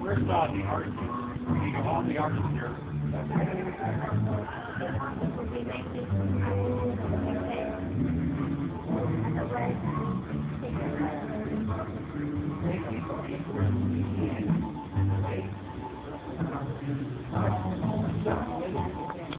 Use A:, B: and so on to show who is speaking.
A: Where's uh, the art here.